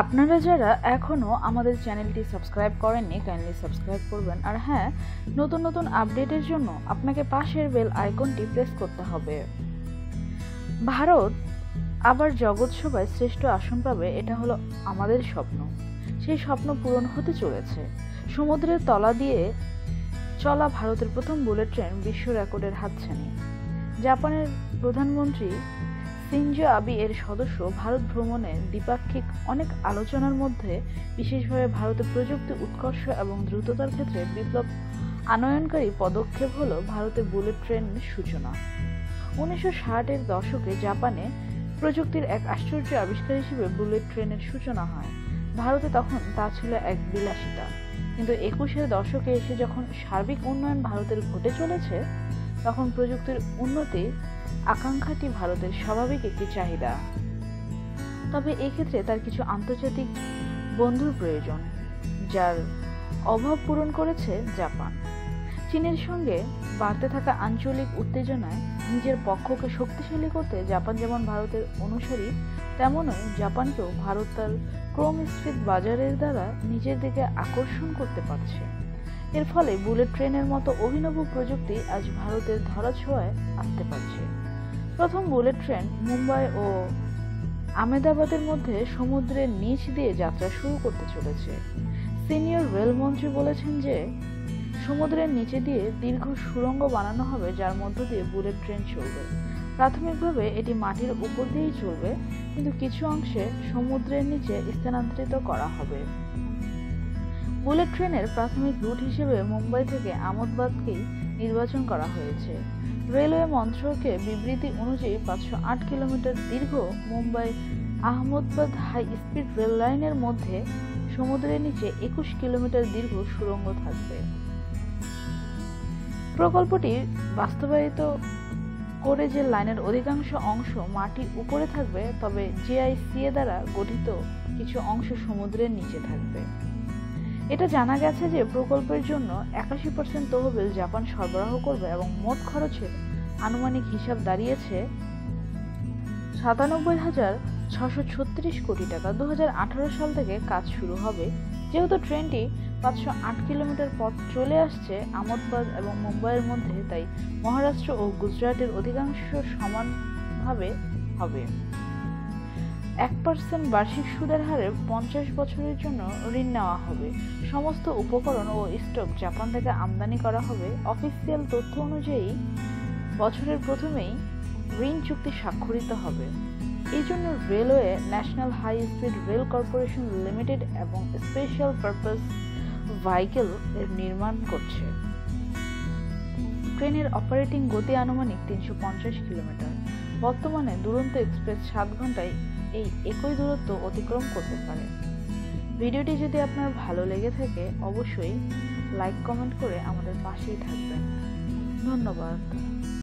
আপনারা যারা এখনও আমাদের চ্যানেলটি সাবস্ক্রাইব করেননি কাইন্ডলি সাবস্ক্রাইব করবেন। আর হ্যাঁ নতুন নতুন আপডেটের জন্য আপনাকে পাশের বেল আইকনটি প্রেস করতে হবে। ভারত আবার জগৎ সভায় শ্রেষ্ঠ আসন পাবে, এটা হলো আমাদের স্বপ্ন। সেই স্বপ্ন পূরণ হতে চলেছে। সমুদ্রের তলা দিয়ে চলা ভারতের প্রথম বুলেট ট্রেন বিশ্ব রেকর্ডের হাতছানি। জাপানের প্রধানমন্ত্রী সিনজো আবি এর সদস্য ভারত ভ্রমণে দ্বিপাক্ষিক অনেক আলোচনার মধ্যে, বিশেষভাবে ভারতের প্রযুক্তি, উৎকর্ষ এবং দ্রুততার ক্ষেত্রে বিপ্লব আনয়নকারী পদক্ষেপ হল ভারতের বুলেট ট্রেন সূচনা। উনিশশো ষাটের দশকে জাপানে প্রযুক্তির এক আশ্চর্য আবিষ্কার হিসেবে বুলেট ট্রেনের সূচনা হয়। ভারতে তখন তা ছিল এক বিলাসিতা। কিন্তু একুশের দশকে এসে যখন সার্বিক উন্নয়ন ভারতের ঘটে চলেছে, তখন প্রযুক্তির উন্নতি আকাঙ্ক্ষাটি ভারতের স্বাভাবিক একটি চাহিদা। তবে এক্ষেত্রে তার কিছু আন্তর্জাতিক বন্ধুর প্রয়োজন, যার অভাব পূরণ করেছে জাপান। চীনের সঙ্গে বাড়তে থাকা আঞ্চলিক উত্তেজনায় নিজের পক্ষকে শক্তিশালী করতে জাপান যেমন ভারতের অনুসারী, তেমনই জাপানকেও ভারত তার ক্রমস্থিত বাজারের দ্বারা নিজের দিকে আকর্ষণ করতে পারছে। এর ফলে বুলেট ট্রেনের মতো অভিনব প্রযুক্তি আজ ভারতের ধরাছোঁয়ায় আসতে পারছে। প্রথম বুলেট ট্রেন মুম্বাই ও আমেদাবাদের মধ্যে সমুদ্রের নিচ দিয়ে যাত্রা শুরু করতে চলেছে। সিনিয়র রেলমন্ত্রী বলেছেন যে, সমুদ্রের নিচে দিয়ে দীর্ঘ সুড়ঙ্গ বানানো হবে যার মধ্য দিয়ে বুলেট ট্রেন চলবে। প্রাথমিকভাবে এটি মাটির উপর দিয়েই চলবে, কিন্তু কিছু অংশে সমুদ্রের নিচে স্থানান্তরিত করা হবে। বুলেট ট্রেনের প্রাথমিক রুট হিসেবে মুম্বাই থেকে আমোদবাদকেই নির্বাচন করা হয়েছে। রেলওয়ে মন্ত্রকের বিবৃতি অনুযায়ী পাঁচশো আট কিলোমিটার দীর্ঘ Mumbai Ahmedabad high speed rail লাইনের মধ্যে সমুদ্রের নিচে একুশ কিলোমিটার দীর্ঘ সুড়ঙ্গ থাকবে। প্রকল্পটি বাস্তবায়িত করে যে লাইনের অধিকাংশ অংশ মাটির উপরে থাকবে, তবে জেআইসিএ দ্বারা গঠিত কিছু অংশ সমুদ্রের নিচে থাকবে। এটা জানা গেছে যে প্রকল্পের জন্য একাশি পার্সেন্ট তহবিল জাপান সরবরাহ করবে এবং মোট খরচের আনুমানিক হিসাব দাঁড়িয়েছে সাতানব্বই হাজার ছশো ছত্রিশ কোটি টাকা। দু হাজার আঠারো সাল থেকে কাজ শুরু হবে। যেহেতু ট্রেনটি পাঁচশো আট কিলোমিটার পথ চলে আসছে আমোদবাদ এবং মুম্বাইয়ের মধ্যে, তাই মহারাষ্ট্র ও গুজরাটের অধিকাংশ সমানভাবে হবে। এক পার্সেন্ট বার্ষিক সুদের হারে পঞ্চাশ বছরের জন্য ঋণ নেওয়া হবে। সমস্ত উপকরণ ও স্টক জাপান থেকে আমদানি করা হবে। অফিসিয়াল তথ্য অনুযায়ী, বছরের প্রথমেই ঋণ চুক্তি স্বাক্ষরিত হবে। এই জন্য railway, national high speed rail corporation limited এবং স্পেশাল পারপাস ভাইকেল এর নির্মাণ করছে। ট্রেনের অপারেটিং গতি আনুমানিক তিনশো পঞ্চাশ কিলোমিটার। বর্তমানে দুরন্ত এক্সপ্রেস সাত ঘন্টায় এই একই দূরত্ব অতিক্রম করতে পারে। ভিডিওটি যদি আপনার ভালো লেগে থাকে, অবশ্যই লাইক, কমেন্ট করে আমাদের পাশেই থাকবেন। ধন্যবাদ।